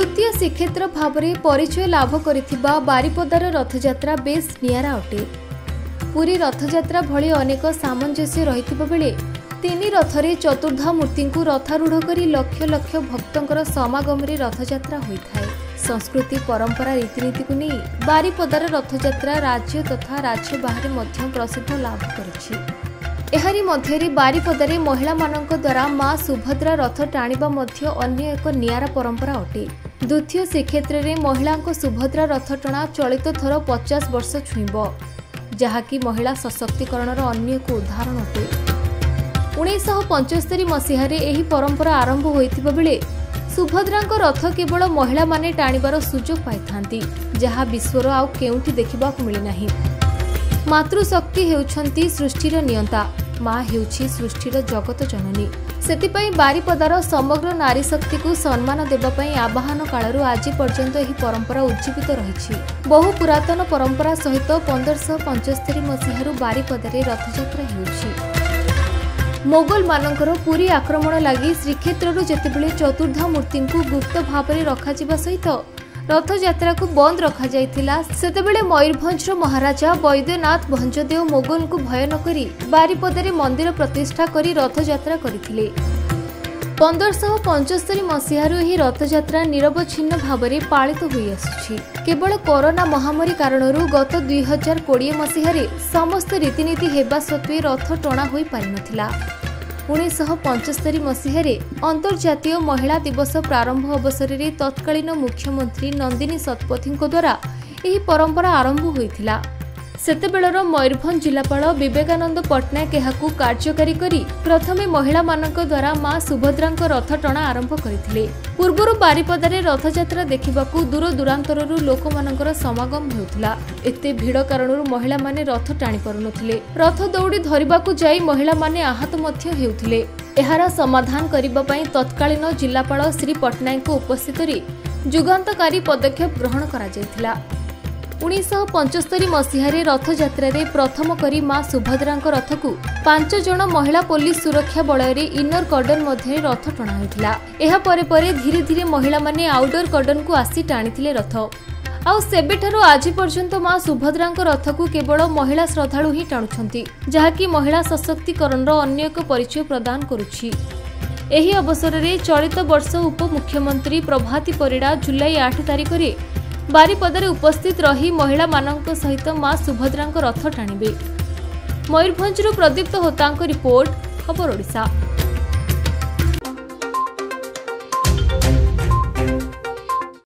ଦ୍ୱିତୀୟ ଶ୍ରୀକ୍ଷେତ୍ର ଭାବରେ ପରିଚୟ ଲାଭ କରିଥିବା ବାରିପଦାର ରଥଯାତ୍ରା ବେଶ୍ ନିଆରା ଅଟେ। ପୁରୀ ରଥଯାତ୍ରା ଭଳି ଅନେକ ସାମଞ୍ଜସ୍ୟ ରହିଥିବା ବେଳେ ତିନି ରଥରେ ଚତୁର୍ଦ୍ଧା ମୂର୍ତ୍ତିଙ୍କୁ ରଥାରୂଢ଼ କରି ଲକ୍ଷ ଲକ୍ଷ ଭକ୍ତଙ୍କର ସମାଗମରେ ରଥଯାତ୍ରା ହୋଇଥାଏ। ସଂସ୍କୃତି ପରମ୍ପରା ରୀତିନୀତିକୁ ନେଇ ବାରିପଦାର ରଥଯାତ୍ରା ରାଜ୍ୟ ତଥା ରାଜ୍ୟ ବାହାରେ ମଧ୍ୟ ପ୍ରସିଦ୍ଧ ଲାଭ କରିଛି। ଏହାରି ମଧ୍ୟରେ ବାରିପଦାରେ ମହିଳାମାନଙ୍କ ଦ୍ୱାରା ମା ସୁଭଦ୍ରା ରଥ ଟାଣିବା ମଧ୍ୟ ଅନ୍ୟ ଏକ ନିଆରା ପରମ୍ପରା ଅଟେ। ଦ୍ୱିତୀୟ ଶ୍ରୀକ୍ଷେତ୍ରରେ ମହିଳାଙ୍କ ସୁଭଦ୍ରା ରଥ ଟଣା ଚଳିତ ଥର ପଚାଶ ବର୍ଷ ଛୁଇଁବ ଯାହାକି ମହିଳା ସଶକ୍ତିକରଣର ଅନ୍ୟ ଏକ ଉଦାହରଣ ଅଟେ। ଉଣେଇଶହ ପଞ୍ଚସ୍ତରୀ ମସିହାରେ ଏହି ପରମ୍ପରା ଆରମ୍ଭ ହୋଇଥିବା ବେଳେ ସୁଭଦ୍ରାଙ୍କ ରଥ କେବଳ ମହିଳାମାନେ ଟାଣିବାର ସୁଯୋଗ ପାଇଥାନ୍ତି ଯାହା ବିଶ୍ୱର ଆଉ କେଉଁଠି ଦେଖିବାକୁ ମିଳିନାହିଁ। ମାତୃଶକ୍ତି ହେଉଛନ୍ତି ସୃଷ୍ଟିର ନିୟନ୍ତା ମା ହେଉଛି ସୃଷ୍ଟିର ଜଗତ ଜନନୀ। ସେଥିପାଇଁ ବାରିପଦାର ସମଗ୍ର ନାରୀ ଶକ୍ତିକୁ ସମ୍ମାନ ଦେବା ପାଇଁ ଆବାହନ କାଳରୁ ଆଜି ପର୍ଯ୍ୟନ୍ତ ଏହି ପରମ୍ପରା ଉଜ୍ଜୀବିତ ରହିଛି। ବହୁ ପୁରାତନ ପରମ୍ପରା ସହିତ ପନ୍ଦରଶହ ପଞ୍ଚସ୍ତରୀ ମସିହାରୁ ବାରିପଦାରେ ରଥଯାତ୍ରା ହେଉଛି। ମୋଗଲମାନଙ୍କର ପୁରୀ ଆକ୍ରମଣ ଲାଗି ଶ୍ରୀକ୍ଷେତ୍ରରୁ ଯେତେବେଳେ ଚତୁର୍ଦ୍ଧା ମୂର୍ତ୍ତିଙ୍କୁ ଗୁପ୍ତ ଭାବରେ ରଖାଯିବା ସହିତ ରଥଯାତ୍ରାକୁ ବନ୍ଦ ରଖାଯାଇଥିଲା। ସେତେବେଳେ ମୟୂରଭଞ୍ଜର ମହାରାଜା ବୈଦ୍ୟନାଥ ଭଞ୍ଜଦେଓ ମୋଗଲଙ୍କୁ ଭୟ ନ କରି ବାରିପଦାରେ ମନ୍ଦିର ପ୍ରତିଷ୍ଠା କରି ରଥଯାତ୍ରା କରିଥିଲେ। ପନ୍ଦରଶହ ପଞ୍ଚସ୍ତରୀ ମସିହାରୁ ଏହି ରଥଯାତ୍ରା ନିରବଚ୍ଛିନ୍ନ ଭାବରେ ପାଳିତ ହୋଇଆସୁଛି କେବଳ କରୋନା ମହାମାରୀ କାରଣରୁ ଗତ ଦୁଇ ହଜାର କୋଡ଼ିଏ ମସିହାରେ ସମସ୍ତ ରୀତିନୀତି ହେବା ସତ୍ତ୍ୱେ ରଥ ଟଣା ହୋଇପାରିନଥିଲା ଉଣେଇଶହ ପଞ୍ଚସ୍ତରୀ ମସିହାରେ ଅନ୍ତର୍ଜାତୀୟ ମହିଳା ଦିବସ ପ୍ରାରମ୍ଭ ଅବସରରେ ତତ୍କାଳୀନ ମୁଖ୍ୟମନ୍ତ୍ରୀ ନନ୍ଦିନୀ ଶତପଥୀଙ୍କ ଦ୍ୱାରା ଏହି ପରମ୍ପରା ଆରମ୍ଭ ହୋଇଥିଲା। ସେତେବେଳର ମୟୂରଭଞ୍ଜ ଜିଲ୍ଲାପାଳ ବିବେକାନନ୍ଦ ପଟ୍ଟନାୟକ ଏହାକୁ କାର୍ଯ୍ୟକାରୀ କରି ପ୍ରଥମେ ମହିଳାମାନଙ୍କ ଦ୍ୱାରା ମା ସୁଭଦ୍ରାଙ୍କ ରଥ ଟଣା ଆରମ୍ଭ କରିଥିଲେ। ପୂର୍ବରୁ ବାରିପଦାରେ ରଥଯାତ୍ରା ଦେଖିବାକୁ ଦୂର ଦୂରାନ୍ତରରୁ ଲୋକମାନଙ୍କର ସମାଗମ ହେଉଥିଲା। ଏତେ ଭିଡ଼ କାରଣରୁ ମହିଳାମାନେ ରଥ ଟାଣି ପାରୁନଥିଲେ। ରଥ ଦୌଡ଼ି ଧରିବାକୁ ଯାଇ ମହିଳାମାନେ ଆହତ ମଧ୍ୟ ହେଉଥିଲେ। ଏହାର ସମାଧାନ କରିବା ପାଇଁ ତତ୍କାଳୀନ ଜିଲ୍ଲାପାଳ ଶ୍ରୀ ପଟ୍ଟନାୟକଙ୍କ ଉପସ୍ଥିତିରେ ଯୁଗାନ୍ତକାରୀ ପଦକ୍ଷେପ ଗ୍ରହଣ କରାଯାଇଥିଲା। ଉଣେଇଶହ ପଞ୍ଚସ୍ତରୀ ମସିହାରେ ରଥଯାତ୍ରାରେ ପ୍ରଥମ କରି ମା ସୁଭଦ୍ରାଙ୍କ ରଥକୁ ପାଞ୍ଚ ଜଣ ମହିଳା ପୋଲିସ ସୁରକ୍ଷା ବଳୟରେ ଇନର କର୍ଡନ ମଧ୍ୟରେ ରଥ ଟଣା ହୋଇଥିଲା। ଏହା ପରେ ପରେ ଧୀରେ ଧୀରେ ମହିଳାମାନେ ଆଉଟଡୋର କର୍ଡନକୁ ଆସି ଟାଣିଥିଲେ ରଥ। ଆଉ ସେବେଠାରୁ ଆଜି ପର୍ଯ୍ୟନ୍ତ ମା ସୁଭଦ୍ରାଙ୍କ ରଥକୁ କେବଳ ମହିଳା ଶ୍ରଦ୍ଧାଳୁ ହିଁ ଟାଣୁଛନ୍ତି ଯାହାକି ମହିଳା ସଶକ୍ତିକରଣର ଅନ୍ୟ ଏକ ପରିଚୟ ପ୍ରଦାନ କରୁଛି। ଏହି ଅବସରରେ ଚଳିତ ବର୍ଷ ଉପମୁଖ୍ୟମନ୍ତ୍ରୀ ପ୍ରଭାତୀ ପରିଡ଼ା ଜୁଲାଇ ଆଠ ତାରିଖରେ ବାରିପଦାରେ ଉପସ୍ଥିତ ରହି ମହିଳାମାନଙ୍କ ସହିତ ମା ସୁଭଦ୍ରାଙ୍କ ରଥ ଟାଣିବେ। ମୟୂରଭଞ୍ଜରୁ ପ୍ରଦୀପ୍ତ ହୋତାଙ୍କ ରିପୋର୍ଟ ଖବର ଓଡ଼ିଶା।